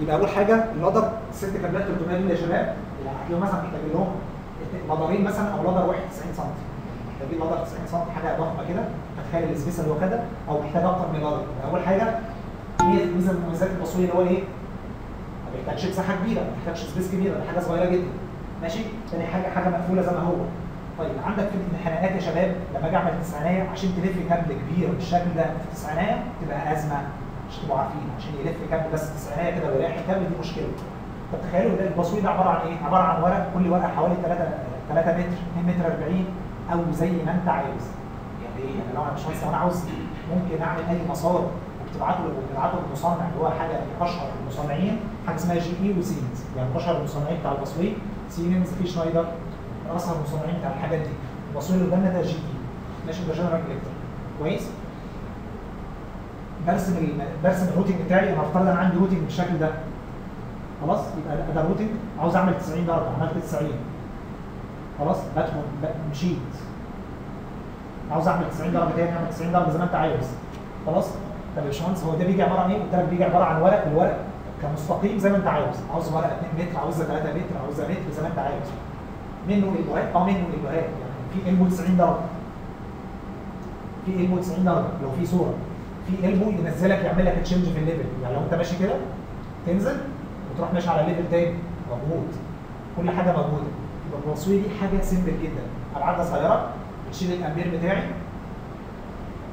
يبقى أول حاجة ال ladder ست كابلات 300 دول يا شباب. يعني هتلاقيهم مثلا محتاج لهم لادرين مثلا أو ladder واحد 90 سم محتاجين ladder 90 سم حاجة ضخمه كده. فتخيل ال space اللي هو كده أو محتاج أكتر من ladder يبقى أول حاجة ميزه من مميزات التصوير اللي هو إيه؟ ما بيحتاجش مساحه كبيرة ما بيحتاجش space كبيره ده حاجة صغيرة جدا. ماشي؟ تاني حاجة حاجة مقفولة زي ما هو. طيب عندك في الانحناءات يا شباب لما أجي أعمل تسعينية عشان تلف كابل كبير بالشكل ده في التسعينية تبقى أزمة. مش عارفين عشان يلف كابل بس تسعينيه كده ويريح الكابل دي مشكلة. طب تخيلوا ده ال busway ده عبارة عن إيه؟ عبارة عن ورق كل ورقة حوالي 3 3 متر 2 متر 40 أو زي ما أنت عايز. يعني إيه؟ يعني لو أنا مش عايز أنا عاوز ممكن أعمل أي مسار وبتبعته وبتبعته للمصنع اللي هو حاجة أشهر المصنعين حاجة اسمها GE وسيمنز. يعني أشهر المصنعين بتاع ال busway سيمنز في شنايدر من اشهر المصنعين بتاع الحاجات دي. ال busway اللي قدامنا ده GE. ماشي ده جنرال إلكتريك. كويس؟ برسم برسم ال routing بتاعي أنا افترض أنا عندي routing بالشكل ده. خلاص؟ يبقى ده- routing عاوز أعمل 90 درجة عملت 90 خلاص؟ بدخل مشيت. عاوز أعمل 90 درجة تاني أعمل 90 درجة زي ما أنت عايز. خلاص؟ طب يا باشمهندس هو ده بيجي عبارة عن إيه؟ قلت لك بيجي عبارة عن ورق الورق كمستقيم زي ما أنت عاوز. عاوز ورقه 2 متر عاوزها 3 متر عاوزها متر زي ما أنت عاوز منه elbow هات آه منه elbow هات يعني في elbow 90 درجة. في elbow 90 درجة لو في صورة. في elbow ينزلك يعمل لك change في ال level يعني لو انت ماشي كده تنزل وتروح ماشي على level تاني. موجود كل حاجة موجوده يبقى التصوير دي حاجة simple جدا. ابعادها صغيرة. بتشيل الأمبير بتاعي.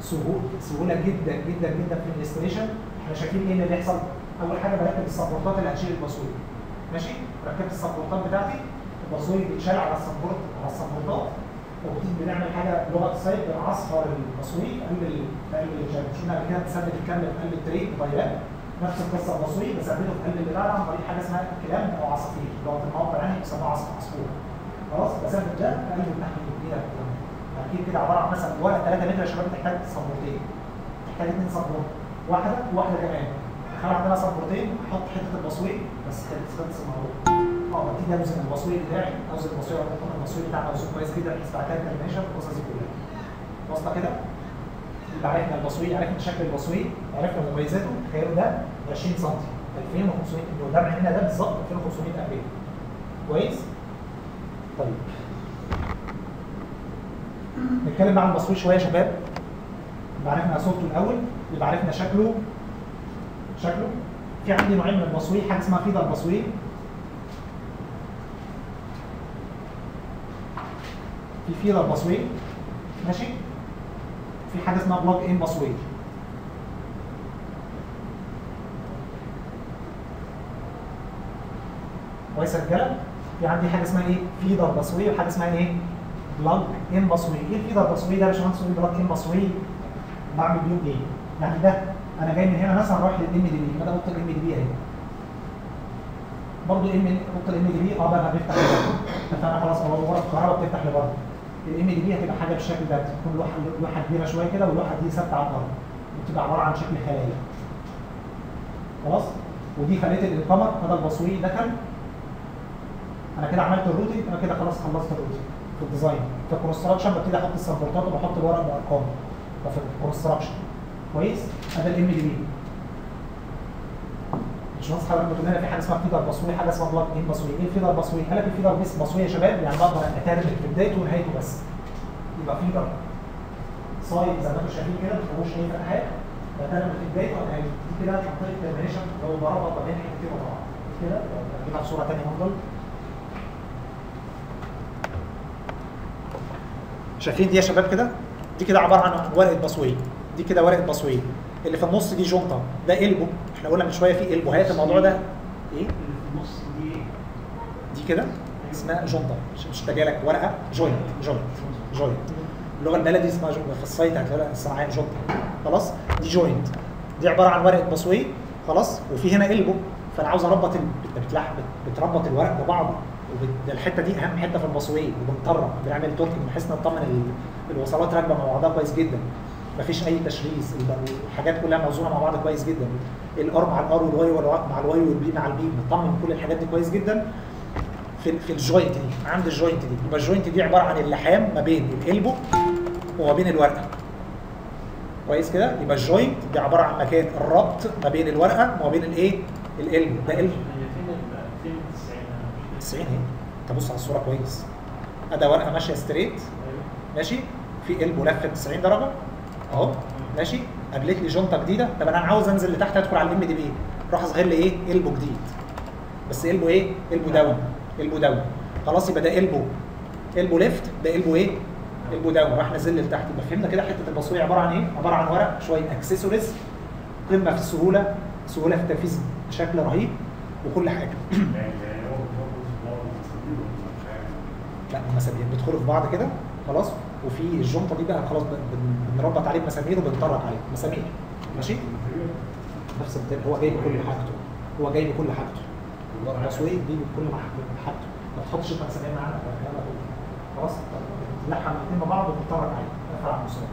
سهول سهولة جدا جدا جدا في ال installation إحنا شايفين إيه اللي بيحصل؟ أول حاجة بركب ال support ات اللي هتشيل التصوير ماشي؟ ركبت السبورتات بتاعتي. التصوير بيتشال على السبورت على السبورتات. بنعمل حاجة لغة السايت بنعصفر التصوير في قلب ال- في قلب الجاك شفنا قبل كده بنثبت الكابل في قلب التريك بطيران نفس القصة التصوير بثبته في قلب البتاع عن طريق حاجة اسمها كلام أو عصافير. في الموقع يعني بيسموها عصف- عصفور خلاص بثبت ده في قلب التحميل كده تركيب كده عبارة عن مثلا ورق 3 متر يا شباب بتحتاج سبورتين. تحتاج اثنين سبورت. واحدة وواحدة كمان. تخيل عندنا سبورتين أحط حتة البصوير بس كانت الموضوع آه ببتدي اوزن البصوير بتاعي اوزن البصوير البصوير بتاعي اوزن كويس جدا بحيث بعد كده الكاليميشن والقصص دي كلها واصله كده يبقى عرفنا البصوير عرفنا شكل البصوير عرفنا مميزاته تخيلوا ده 20 سم 2500 اللي قدام عينينا ده بالظبط 2500 امبير كويس طيب نتكلم بقى عن البصوير شوية يا شباب يبقى عرفنا صورته الأول يبقى عرفنا شكله شكله في عندي نوعين من البصوير حاجة اسمها فيضه البصوير في فيضه البصوير ماشي؟ في حاجة اسمها بلاج إن بصوير كويس رجاله في عندي حاجة اسمها إيه؟ feeder ال busway وحاجة اسمها إيه؟ plug in busway إيه ال feeder ال busway ده؟ يا باشمهندس plug in busway بعمل بيهم إيه؟ يعني ده أنا جاي من هنا مثلا رايح لل MDB. ده اوضه ال MDB أهي. برضه إم اوضه ال MDB آه بقى بيفتح لبره. اتفقنا خلاص هو غرف الكهرباء بتفتح لبره. ال MDB هتبقى حاجة بالشكل ده تكون لوحه لوحة كبيرة شوية كده واللوحة دي ثابتة على الأرض. بتبقى عبارة عن شكل خلايا. خلاص؟ ودي خليه ال incomer هذا ال busway دخل. أنا كده عملت ال routing أنا كده خلاص خلصت ال routing. في ال design. في ال construction ببتدي أحط ال support ات وبحط الورق بأرقام. ده في ال construction. كويس؟ ادي ال MDB مش ناقص حضرتك بتقول لنا في حاجة اسمها feeder busway حاجة اسمها plug in busway إيه ال feeder busway؟ قال لك ال feeder بس busway يا شباب؟ يعني بقدر أ terminate في بدايته ونهايته بس. يبقى feeder solid زي ما أنتم شايفين كده ما فيهوش أي فتحات. ب terminate في بدايته ونهايته دي كده منطقة termination اللي هو بربط ما بين حتتين وبعض كده؟ نجيبها بصوره ثانية افضل شايفين دي يا شباب كده؟ دي كده عبارة عن ورقة busway دي كده ورقة busway اللي في النص دي جونطه ده elbow. إحنا قلنا من شوية في elbow هات الموضوع ده. إيه؟ النص دي دي كده؟ اسمها جونطه مش محتاجه لك ورقة. joint. joint. joint. اللغة البلدي اسمها joint في هتلاقي الصناعيه جونطه خلاص؟ دي joint. دي عبارة عن ورقة busway خلاص؟ وفي هنا elbow. فأنا عاوز أربط ال... بت- بتلح... بت- بتربط الورق ببعضه. الحتة دي أهم حتة في ال busway وبن torque بنعمل torque بحيث نطمن ال... الوصلات راكبة مع بعضها كويس جدا. مفيش أي الب- الحاجات كلها موزونة مع بعض كويس جدا. الأر مع الأر والواي والوا- مع الواي والبي مع البي بنطمن كل الحاجات دي كويس جدا. في في ال joint دي عند ال joint دي يبقى ال joint دي عبارة عن اللحام ما بين ال elbow وما بين الورقة. كويس كده؟ يبقى ال joint دي عبارة عن مكان الربط ما بين الورقة وما بين الإيه؟ ال elbow ده elbow هي فين ال فين ال 90 أنا مش 90 اهي انت بص على الصورة كويس. أدي ورقة ماشية straight. ماشي؟ في elbow لفة 90 درجة. اهو ماشي قابلت لي جنطه جديده طب أنا عاوز انزل لتحت ادخل على ال MDB روح اظهر لي إيه elbow جديد بس elbow إيه elbow down elbow down خلاص يبقى ده elbow elbow left ده elbow إيه elbow down راح نازل لي لتحت يبقى فهمنا كده حتة ال busway عباره عن إيه عباره عن ورق شوية اكسسوارز قمه في السهوله سهوله في التنفيذ بشكل رهيب وكل حاجة لا المسامير بيدخلوا في بعض كده خلاص وفي الجنطة دي بقى خلاص بن- بن- بنربط عليه مسامير وبن torque عليه. مسامير. ماشي؟ نفس هو جايب كل حاجته. هو جايب كل حاجته. التصوير دي بكل حاجته. ما تحطش انت مسامير معانا. خلاص. تلحم الاثنين مع بعض وتتطرق عليه. ارفع المسمار.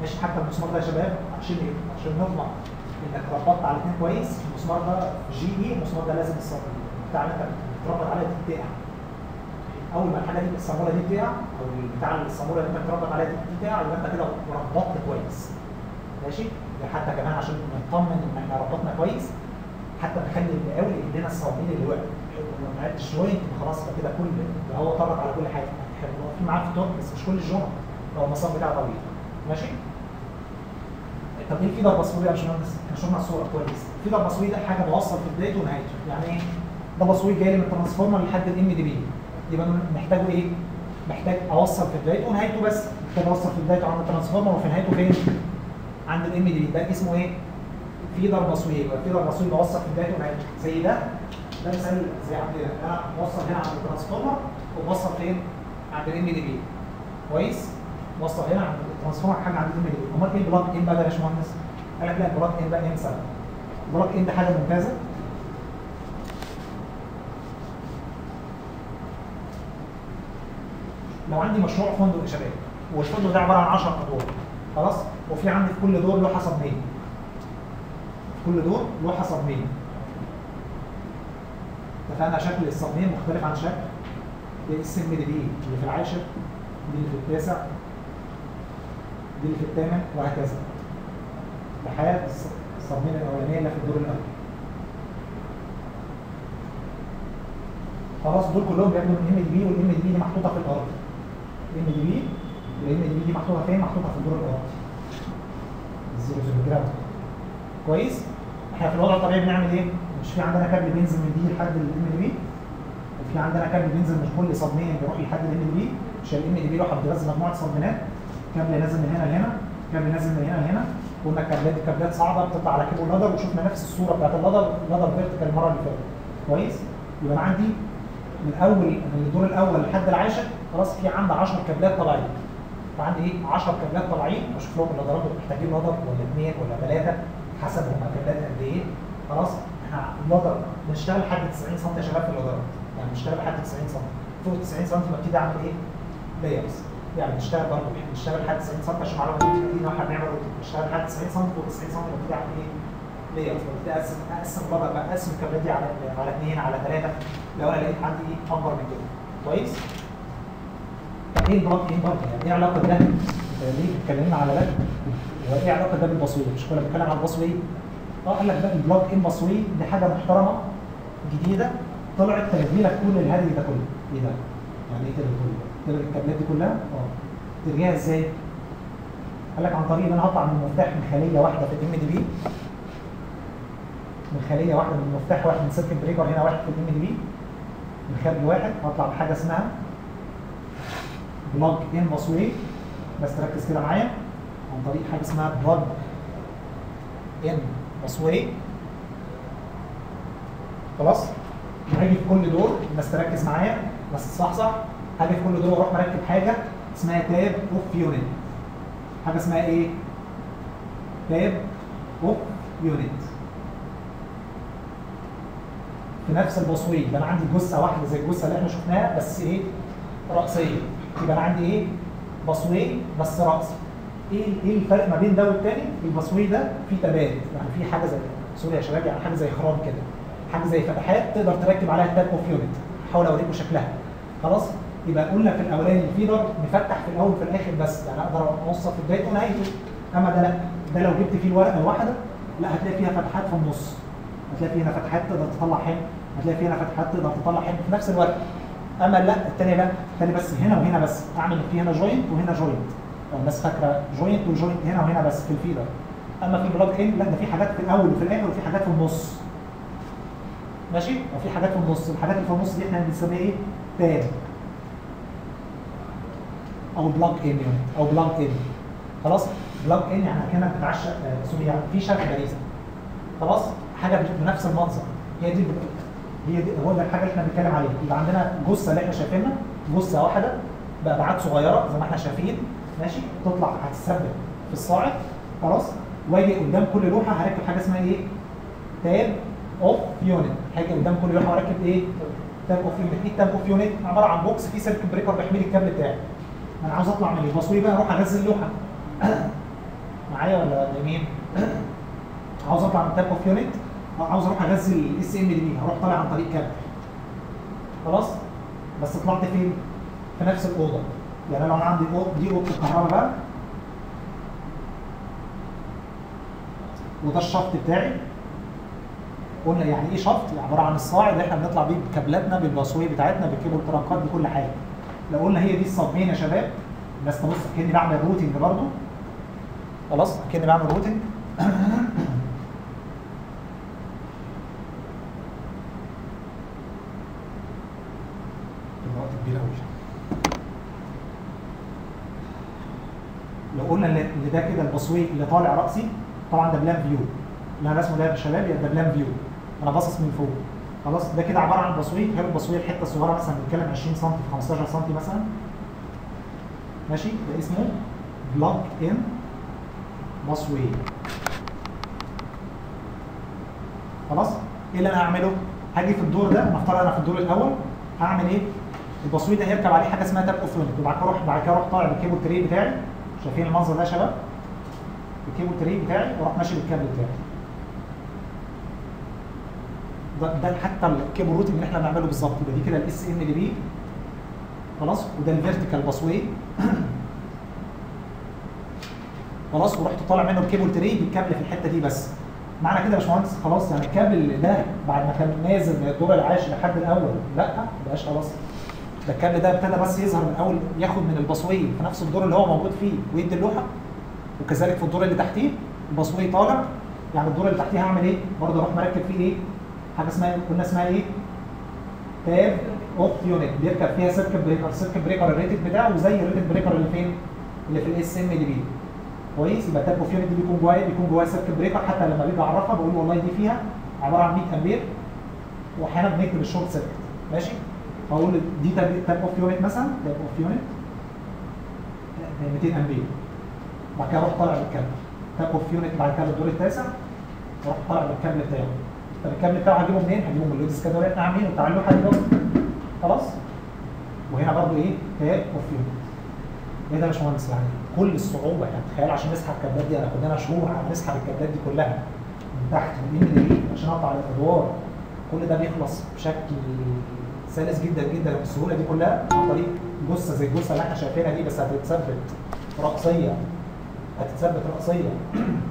ماشي؟ حتى المسمار ده يا شباب عشان إيه؟ عشان نضمن انك ربطت على الاثنين كويس. المسمار ده جي اي المسمار ده لازم الصبر. بتاع انت بتربط عليه دي تقع أول ما الحاجة دي الصامولة دي تقع أو بتاع الصامولة اللي أنت بتربط عليها دي تقع يبقى أنت كده ربطت كويس. ماشي؟ ده حتى كمان عشان نطمن إن إحنا ربطنا كويس حتى نخلي المقاول يدينا الصواميل اللي وقعت لو ما عدتش joint خلاص كده كل يبقى هو torque على كل حاجة. إحنا واقفين معاه في التوب بس مش كل الجمل. لو المسار بتاعه طويل. ماشي؟ طب إيه ال feeder busway يا باشمهندس؟ إحنا شفنا الصورة كويس. ال feeder busway ده حاجة بوصل في بدايته ونهايته. يعني إيه؟ ده busway جاي من ال transformer لحد ال MDB يبقى أنا محتاجه إيه؟ محتاج أوصل في بدايته ونهايته بس محتاج أوصل في بدايته عند ال transformer وفي نهايته فين؟ عند ال MDB ده اسمه إيه؟ feeder busway يبقى feeder busway بوصل في بدايته ونهايته زي ده ده مثال زي عندنا أنا بوصل هنا عند ال transformer وبوصل فين؟ عند ال MDB كويس؟ وصل هنا عند ال transformer حاجة عند ال MDB أمال إيه ال plug in بقى ده يا باشمهندس؟ قال لك لا ال plug in بقى انسى ال plug in ده حاجة ممتازة لو عندي مشروع فندق شباب والفندق ده عبارة عن 10 أدوار خلاص؟ وفي عندي في كل دور لوحه صبنيه في كل دور لوحه صبنيه اتفقنا شكل الصبنيه مختلف عن شكل السم دي, دي اللي في العاشر دي اللي في التاسع دي اللي في الثامن وهكذا. لحد الصبنيه الأولانية اللي في الدور الأول خلاص دول كلهم بياخدوا من MDB وال MDB دي محطوطة في الأرض. ال MDB وال MDB دي محطوطه فين؟ محطوطه في الدور الارضي ال zero zero ground كويس؟ إحنا في الوضع الطبيعي بنعمل إيه؟ مش في عندنا كابل بينزل من دي لحد ال MDB وفي عندنا كابل بينزل من كل SMDB بيروح لحد ال MDB عشان ال MDB يروح بيغذي مجموعة SMDB ات كابل نازل من هنا لهنا كابل نازل من هنا لهنا قلنا الكابلات دي كابلات صعبة بتطلع على cable ladder وشفنا نفس الصورة بتاعت ال ladder ال ladder vertical المرة اللي فاتت كويس؟ يبقى أنا عندي من اول من الدور الأول لحد العاشر خلاص في عندي 10 كابلات طالعين. فعندي إيه؟ 10 كابلات طالعين. أشوف لهم ال ladder ات دول محتاجين ladder ولا اثنين ولا ثلاثة حسب هم كابلات قد إيه. خلاص إحنا ال ladder بنشتغل لحد 90 سم يا شباب في ال ladder ات يعني بنشتغل لحد 90 سم فوق 90 سم ببتدي اعمل إيه؟ layers يعني بنشتغل برضه بنشتغل لحد 90 سم عشان معلومة دي بنعمل بنشتغل لحد 90 سم فوق 90 سم ببتدي اعمل إيه؟ layers ببتدي اقسم أقسم بقى أقسم الكابلات دي على على اثنين على ثلاثة لو أنا لقيت عندي إيه أكبر من كده. كويس؟ طب إيه ال plug in برضه يعني إيه علاقة ده؟ ليه اتكلمنا على ده؟ وايه علاقة ده بال busway مش كنا بنتكلم على ال busway آه قال لك ده ال plug in busway دي حاجة محترمة جديدة طلعت تلغي لك كل الهري ده كله. إيه ده؟ يعني إيه تلغي كله تلغي الكابلات دي كلها؟ آه. تلغيها إزاي؟ قال لك عن طريق إن أنا هقطع من مفتاح من خلية واحدة في ال MDB من خلية واحدة من مفتاح واحد من circuit breaker هنا واحد في ال MDB. من خارج واحد هطلع بحاجة اسمها plug in busway بس تركز كده معايا. عن طريق حاجة اسمها plug in busway خلاص؟ هاجي في كل دور بس تركز معايا. بس صح صح هاجي في كل دور أروح مركب حاجة اسمها tap off unit حاجة اسمها إيه؟ tap off unit في نفس ال busway يبقى أنا عندي جثة واحدة زي الجثة اللي إحنا شفناها بس إيه؟ رأسية. يبقى أنا عندي إيه؟ busway بس رأسي. إيه إيه الفرق ما بين ده والتاني؟ ال busway ده فيه تبات يعني فيه حاجة زي sorry يا شباب يعني حاجة زي خرام كده. حاجة زي فتحات تقدر تركب عليها ال tap off unit. أحاول اوريكم شكلها. خلاص؟ يبقى قلنا في الأولاني ال feeder مفتح في الأول وفي الآخر بس. يعني أقدر اوصل في بدايته ونهايته أما ده لأ. ده لو جبت فيه الورقة الواحدة لأ هتلاقي فيها فتحات في النص. هتلاقي في هنا فتحات تقدر تطلع حمل هتلاقي في هنا فتحات تقدر تطلع حمل في نفس الوقت. أما لا الثاني لا الثاني بس هنا وهنا بس. أعمل في هنا joint وهنا joint لو الناس فاكرة joint و joint هنا وهنا بس في ال feeder أما في بلاج ان لا ده في حاجات في الأول وفي الآخر وفي حاجات في النص. ماشي؟ وفي حاجات في النص. الحاجات اللي في النص دي إحنا بنسميها إيه؟ tap أو plug in unit أو plug in خلاص؟ plug in يعني كأنك بتعشق sorry يعني في شكل باريزه خلاص؟ حاجة بنفس المنظر. هي دي هي دي هو ده الحاجة اللي إحنا بنتكلم عليها. يبقى عندنا جثة اللي إحنا شايفينها جثة واحدة بابعاد صغيرة زي ما إحنا شايفين ماشي؟ تطلع هتثبت في الصاعد خلاص؟ واجي قدام كل لوحة هركب حاجة اسمها إيه؟ tap off unit. هاجي قدام كل لوحة واركب إيه؟ tap off unit. إيه tap off unit؟ عبارة عن box فيه circuit breaker بيحمل الكابل بتاعي. أنا عاوز اطلع من ال busway بقى أروح انزل اللوحه معايا ولا يمين؟ عاوز اطلع من tap off unit؟ عاوز أروح أنزل ال SMDB هروح طالع عن طريق كابل. خلاص؟ بس طلعت فين؟ في نفس الأوضة. يعني لو أنا عندي أوضة دي أوضة الكهرباء بقى. وده ال shaft بتاعي. قلنا يعني إيه shaft؟ عبارة عن الصاعد اللي إحنا بنطلع بيه بكابلاتنا بال busway بتاعتنا بال cable trunkات بكل حاجة. لو قلنا هي دي الصابين يا شباب بس تبص كاني بعمل routing برضه. خلاص؟ كاني بعمل routing وقت كبير قوي لو قلنا إن ده كده ال busway اللي طالع رأسي طبعا ده plan view. اللي أنا رسمه ده يا شباب ده plan view. أنا باصص من فوق. خلاص ده كده عبارة عن busway غير ال busway الحتة الصغيرة مثلا بنتكلم 20 سم في 15 سم مثلا. ماشي؟ ده اسمه plug in busway خلاص؟ إيه اللي أنا هعمله؟ هاجي في الدور ده نفترض أنا في الدور الأول. هعمل إيه؟ ال busway ده هيركب عليه حاجة اسمها tap off unit وبعد كده أروح بعد كده أروح طالع بال cable tray بتاعي. شايفين المنظر ده يا شباب؟ ال cable tray بتاعي وأروح ماشي بالكابل بتاعي. ده, ده حتى ال cable routing اللي إحنا بنعمله بالظبط. يبقى دي كده ال SMDB خلاص؟ وده ال vertical busway خلاص؟ ورحت طالع منه ال cable tray بالكابل في الحتة دي بس. معنى كده يا باشمهندس خلاص يعني الكابل ده بعد ما كان نازل من الدور العاشر لحد الأول لأ ما بقاش خلاص. ده ده ابتدى بس يظهر من أول ياخد من ال busway في نفس الدور اللي هو موجود فيه ويدي اللوحة وكذلك في الدور اللي تحتيه ال busway طالع يعني الدور اللي تحتيه هعمل إيه؟ برضه أروح مركب فيه إيه؟ حاجة اسمها قلنا اسمها إيه؟ tap off unit بيركب فيها circuit breaker ال circuit breaker ال rated بتاعه زي ال rated breaker اللي فين؟ اللي في ال SMDB كويس يبقى tap off unit دي بيكون جواها بيكون جواها circuit breaker حتى لما باجي أعرفها بقول والله دي فيها عبارة عن 100 أمبير وأحيانا بنكتب ال short circuit ماشي؟ فاقول دي tap off unit مثلا tap off unit 200 امبير بعد كده أروح طالع بالكابل. tap off unit بعد كده الدور التاسع أروح طالع بالكابل بتاعه طب الكابل بتاعه هجيبه منين؟ هجيبه من ال loads كده عاملين وبتاع اللوحه دي برضه. خلاص؟ وهنا برضه إيه؟ tap off unit إيه ده يا باشمهندس؟ يعني كل الصعوبة. يعني تخيل عشان نسحب الكابلات دي. هناخد لنا شهور على نسحب الكابلات دي كلها. من تحت من MDB عشان اقطع الأدوار. كل ده بيخلص بشكل سلس جدا جدا بالسهولة دي كلها عن طريق جثة زي الجثة اللي إحنا شايفينها دي بس هتتثبت رأسية. هتتثبت رأسية.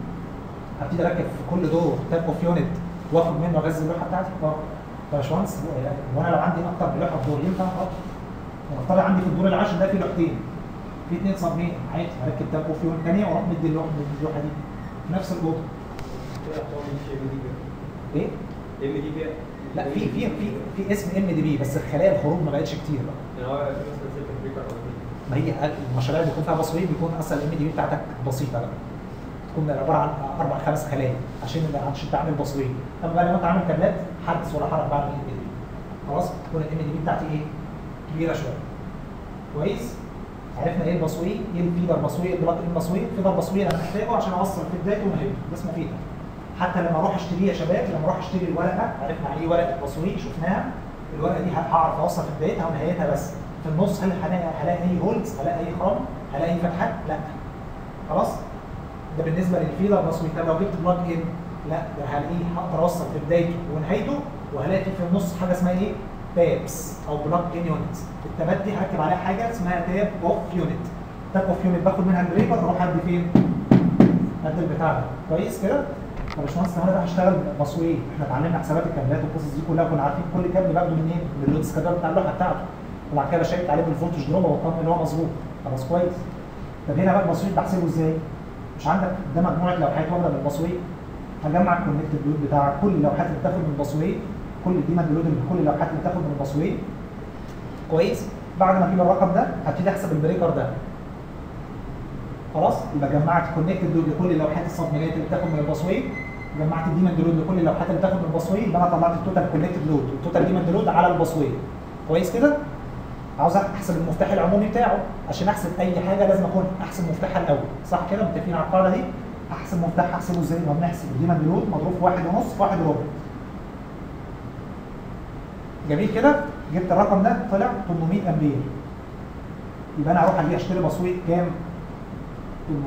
هبتدي أركب في كل دور. tap off unit واخد منه أغذي اللوحة بتاعتي. آه. يا باشمهندس وأنا لو عندي أكتر من لوحة في دور ينفع؟ آه. ونفترض عندي في الدور العاشر ده في لوحتين. في اثنين صابين عادي هركب tap off unit ثانية وأروح مدي اللوحة اللوحة دي. في نفس الأوضة. إيه؟ MDB لا في في في في اسم MDB بس الخلايا الخروج ما بقتش كتير بقى يعني هو ما هي المشاريع اللي بيكون فيها بصريين بيكون أصلا ال MDB بتاعتك بسيطة بقى تكون عبارة عن أربع خمس خلايا عشان عشان تعمل busway اما بقى لو أنت عامل كابلات حدث ولا حرج بعمل ال MDB خلاص تكون ال MDB بتاعتي إيه؟ كبيرة شوية كويس؟ عرفنا إيه ال busway؟ إيه ال feeder؟ إيه ال plug-in busway؟ ال feeder busway أنا محتاجه عشان أوصل في بدايته ونهايته ده اسمه feeder حتى لما أروح أشتريه يا شباب لما أروح أشتري الورقة عرفنا إيه ورقة busway شفناها. الورقة دي هعرف أوصل في بدايتها ونهايتها بس في النص هل هلاقي هلاقي أي holes هلاقي أي خرم هلاقي أي فتحات لا. خلاص؟ ده بالنسبة لل feeder busway طب لو جبت plug in لا ده هلاقيه هقدر أوصل في بدايته ونهايته وهلاقي في النص حاجة اسمها إيه؟ taps أو plug in unit التابات دي هركب عليها حاجة اسمها tap off unit tap off unit باخد منها ال breaker أروح أدي فين؟ أدي البتاع ده. كويس كده؟ يا باشمهندس أنا بقى هشتغل busway إحنا اتعلمنا حسابات الكابلات والقصص دي كلها كنا عارفين كل كابل باخده منين؟ من ال load schedule بتاع اللوحة بتاعته. وبعد كده بشيك عليه بال voltage drop واطمن إن هو مظبوط. خلاص كويس. طب هنا بقى ال busway بحسبه إزاي؟ مش عندك ده مجموعة لوحات واخدة من ال busway هجمع ال connected load بتاع كل اللوحات اللي بتاخد من ال busway كل دي load من كل اللوحات اللي بتاخد من ال busway كويس؟ بعد ما أجيب الرقم ده هبتدي أحسب ال breaker ده. خلاص؟ يبقى جمعت connected load لكل اللوحات ال SMDB ات اللي بتاخد من ال busway جمعت ال demand load لكل اللوحات اللي بتاخد من ال busway يبقى أنا طلعت ال total connected load وال total demand load على ال busway كويس كده؟ عاوز أحسب المفتاح العمومي بتاعه. عشان أحسب أي حاجة لازم أكون أحسب مفتاحها الأول. صح كده؟ متفقين على القاعدة دي؟ أحسب مفتاح أحسبه إزاي؟ ما بنحسب. ال demand load مضروب في واحد ونص في واحد وربع جميل كده؟ جبت الرقم ده طلع 800 أمبير. يبقى أنا هروح أشتري busway كام؟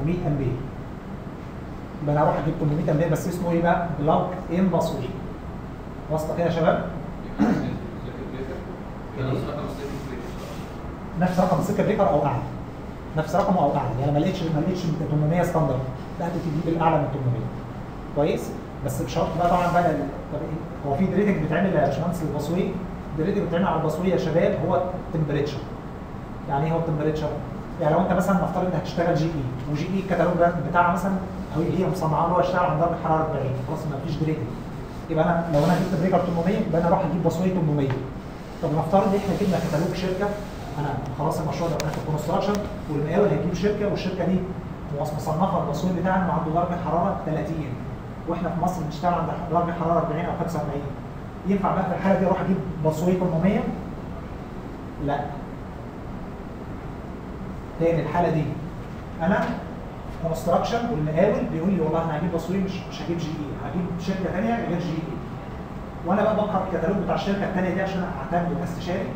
800 امبير أنا هروح أجيب 800 امبير بس اسمه إيه بقى؟ plug busway واصلة كده يا شباب. نفس رقم ال circuit breaker أو أعلى. نفس رقمه أو أعلى. يعني ما لقيتش ما لقيتش 800 standard لا تجيب الأعلى من 800 كويس؟ بس بشرط بقى طبعا بقى طب إيه؟ هو في derating بيتعمل يا باشمهندس لل busway derating بيتعمل على ال busway يا شباب هو ال temperature يعني إيه هو ال temperature؟ يعني لو انت مثلا نفترض إنك هتشتغل جي إي وجي إي الكتالوج بتاعها مثلا أو هي مصنعة له اشتغل عند درجه حراره 40 خلاص ما فيش derating يبقى أنا لو أنا جبت breaker 800 يبقى أنا أروح أجيب busway 800 طب نفترض إن إحنا جبنا كتالوج شركة أنا خلاص المشروع ده في construction والمقاول هيجيب شركة والشركة دي مصنفة ال busway بتاعنا إنه عنده درجة حرارة 30 وإحنا في مصر بنشتغل عند درجة حرارة 40 أو 45 ينفع بقى في الحالة دي أروح أجيب busway 800 لا. تاني الحالة دي. أنا construction والمقاول بيقول لي والله أنا هجيب busway مش مش هجيب GE هجيب شركة ثانية غير GE وأنا بقى بقرأ الكتالوج بتاع الشركة الثانية دي عشان أعتمد كاستشاري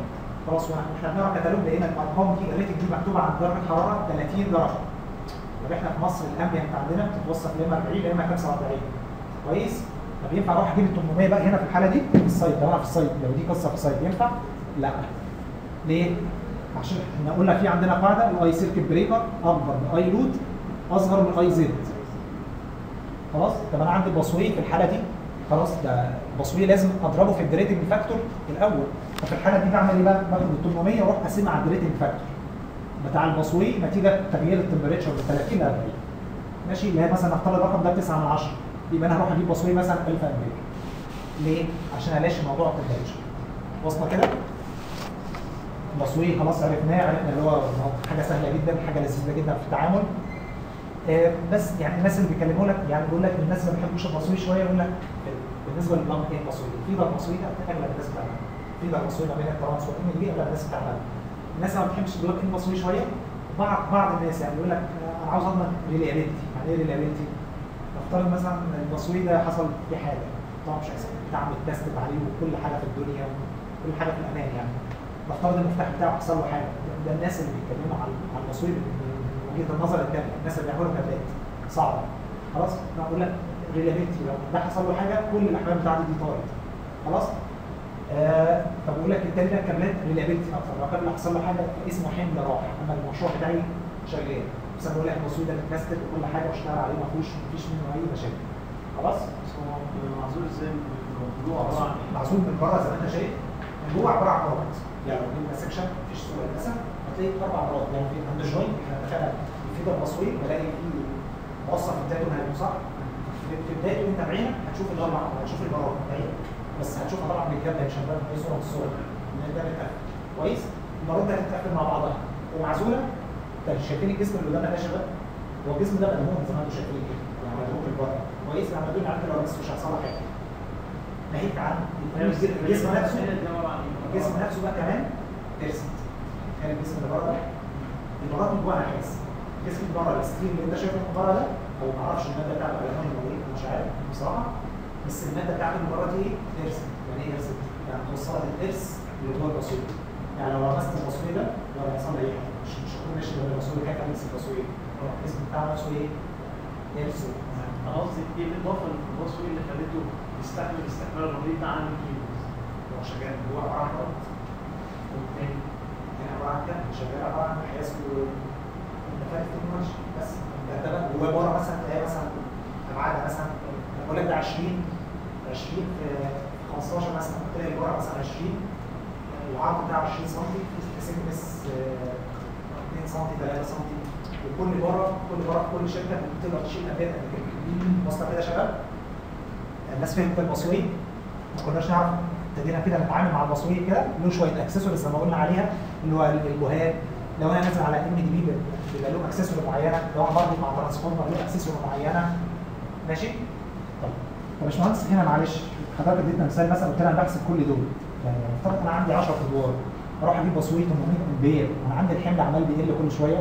خلاص وإحنا بنقرا الكتالوج لقينا الأرقام دي ال rating دي مكتوبة عند درجه حراره 30 درجة. طب إحنا في مصر ال ambient عندنا بتتوصف إما 40 يا إما 45 كويس؟ طب ينفع أروح أجيب ال 800 بقى هنا في الحالة دي؟ في ال site. لو أنا في ال site. لو دي قصة في ال site ينفع؟ لا. ليه؟ عشان إحنا قلنا في عندنا قاعدة ال I circuit breaker أكبر من I load أصغر من I Z خلاص؟ طب أنا عندي ال busway في الحالة دي. خلاص ده ال busway لازم أضربه في ال derating factor الأول. ففي الحالة دي بعمل إيه بقى؟ باخد ال 800 وأروح أقسمها على ال derating factor بتاع ال busway نتيجة تغيير ال temperature من 30 ل 40 ماشي؟ اللي هي مثلا نفترض الرقم ده 9 من 10 يبقى أنا هروح أجيب busway مثلا 1000 امبير ليه؟ عشان الاقي موضوع ال temperature واصلة كده؟ ال busway خلاص عرفناه عرفنا اللي هو حاجة سهلة جدا حاجة لذيذة جدا في التعامل. آه، بس يعني الناس اللي بيكلموا لك يعني بيقول لك الناس ما بيحبوش ال busway شوية يقول لك بالنسبة لل plug-in busway؟ في ال busway ده أغلب الناس بتعملها في ده ال busway ما بين ال trans وال MDB أغلب الناس بتعملها الناس ما بتحبش ال plug-in busway شوية بعض بعض الناس يعني يقول لك أنا عاوز أضمن reliability يعني إيه reliability؟ نفترض مثلا ال busway ده حصل فيه حاجة. طبعا مش هيحصل بتعمل test عليه وكل حاجة في الدنيا كل حاجة في الأمان يعني. نفترض المفتاح بتاعه حصل له حاجة. ده الناس اللي بيتكلموا على على ال busway من وجهة النظر الكامله الناس اللي بيعملوا كابلات صعبة. خلاص؟ أنا لك reliability لو ده حصل له حاجة كل الاحمال بتاعتي دي طارت. خلاص؟ آه طب بقول لك التاني ده الكابلات reliability أكتر. لو كان حصل له حاجة اسمه حمل راح. أما المشروع بتاعي شغال. بس أنا بقول لك البصويه ده متكستل وكل حاجة واشتغل عليه. ما فيهوش ما فيش منه أي مشاكل. خلاص؟ بس هو معذور إزاي من جوه؟ عباره عن؟ معزول من بره زي ما أنت شايف. من جوه عبارة عن يعني لو جبنا سكشن مفيش صورة مثلا هتلاقي أربع عضلات يعني في عند الجوينت إحنا دخلنا في ده التصوير بلاقي في موصف في بدايته نهايته صح؟ في- بدايته انت بعينك هتشوف الاربع هتشوف البراءه بعينك بس هتشوفها طبعا بالكامل مش هتبان في صوره في الصورة لأن ده متقفل كويس؟ المرات دي هتتقفل مع بعضها. ومعزولة؟ طيب. شايفين الجسم اللي قدامنا ده يا شباب؟ هو الجسم ده مدهون زي ما أنتم شايفين كده. يعني مدهون من بره كويس؟ يعني مدهون على فكره بس مش هيحصل له حاجة. ناهيك عن الجسم نفسه. الجسم نفسه بقى كمان ارسم كان الجسم اللي بره ده البلاط من جوه نحاس. الجسم اللي بره الستيل اللي انت شايفه من بره ده أو ما أعرفش المادة بتاعته ولا إيه مش عارف بصراحة. بس المادة بتاعته من بره دي؟ ارسم يعني إيه ارسم؟ يعني توصلت الإرث اللي جوه البصويه يعني لو لمست البصويه ده لو هيحصل لي اي مش مش هكون ماشي جوه البصويه كده لمس البصويه هو الجسم بتاعه نفسه إيه؟ ارسم أنا قصدي إيه؟ الاضافه اللي في الباص اللي خلته يستحمل استحمال الرضيع ده عن الكيلوز هو شغال هو عبارة عن رد والتاني يعني عبارة عن كده شغال عبارة عن قياس والنفاذ التكنولوجي بس ده ده جواه بره مثلا تلاقي مثلا ابعادها مثلا بقول لك ده 20 20 في 15 مثلا تلاقي الجرعه مثلا 20 العرض بتاعه 20 سم في سكنس 2 سم 3 سم وكل بره كل بره في كل شركة بتقدر تشيل امبير قد كده. واصله كده يا شباب الناس فهمت البصوير ما كناش نعرف ابتدينا كده نتعامل مع البصوير كده له شوية اكسسوارز زي ما قلنا عليها اللي هو الجهاد لو أنا نازل على MDB بيبقى له اكسسوار معينة لو أنا برضه مع transformer له اكسسوار معينة. ماشي؟ طيب يا باشمهندس هنا معلش حضرتك اديتنا مثال مثلا قلت لنا أنا بحسب كل دول. يعني افترض أنا عندي 10 أدوار أروح أجيب busway 800 أمبير وأنا عندي الحمل عمال بيقل كل شوية.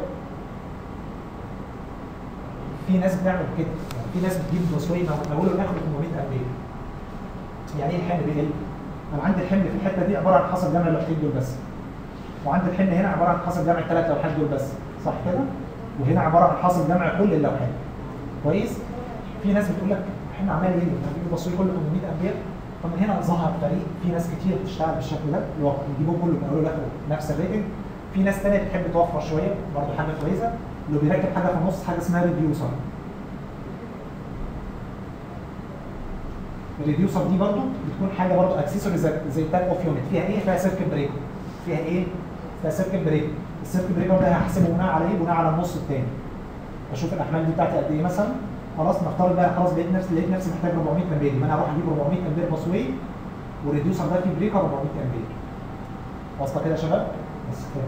في ناس بتعمل كده يعني في ناس بتجيب busway أقول له ناخد 800 أمبير يعني إيه الحمل بيقل؟ أنا عندي الحمل في الحتة دي عبارة عن حاصل جمع اللوحتين دول بس. وعندي الحمل هنا عبارة عن حاصل جمع الثلاث لوحات دول بس. صح كده؟ وهنا عبارة عن حاصل جمع كل اللوحات. كويس؟ في ناس بتقول لك الحمل عمال بجيب busway كله 800 أمبير. فمن هنا ظهر فريق. في ناس كتير بتشتغل بالشكل ده. اللي هو يجيبوه كله من أوله لآخره نفس ال rating. في ناس ثانية بتحب توفر شوية برضه حاجة كويسة. اللي بيركب حاجة في النص حاجة اسمها reducer ال reducer دي برضو بتكون حاجة برضو accessory زي زي tap off unit فيها إيه؟ فيها circuit breaker فيها إيه؟ فيها circuit breaker ال circuit breaker ده هحسبه بناء على إيه؟ بناء على النص الثاني أشوف الأحمال دي بتاعتي قد إيه مثلا خلاص نفترض بقى خلاص لقيت نفسي لقيت نفسي محتاج 400 امبير يبقى أنا هروح أجيب 400 امبير busway وال reducer ده فيه breaker 400 امبير واصله كده يا شباب؟ بس كده